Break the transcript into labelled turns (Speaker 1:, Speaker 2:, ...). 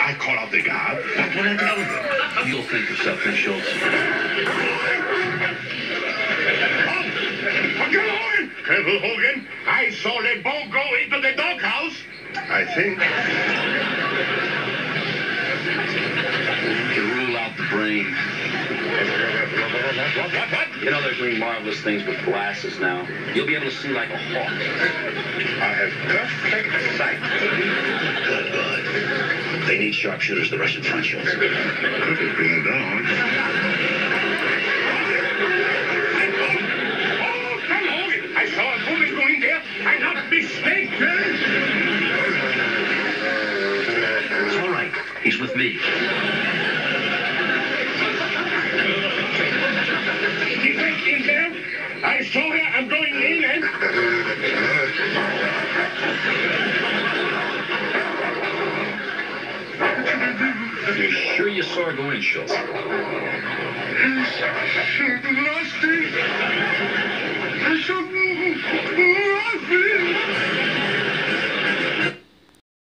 Speaker 1: I call out the guard. What will I tell them?
Speaker 2: You'll think of something, Schultz.
Speaker 1: Oh, Colonel Hogan! Colonel Hogan, I saw the boat go into the doghouse. I think.
Speaker 2: You rule out the brain. You know they're doing marvelous things with glasses now. You'll be able to see like a hawk.
Speaker 1: I have perfect sight.
Speaker 3: Good, good. They need sharpshooters, the Russian front
Speaker 1: Could have been down. Oh, Colonel Hogan, I saw a woman going there. I'm not mistaken. Eh?
Speaker 2: It's all right. He's with me.
Speaker 1: He went in there. I saw her. I'm going in and...
Speaker 2: Are you sure you saw her go in, Schultz?
Speaker 1: Nasty.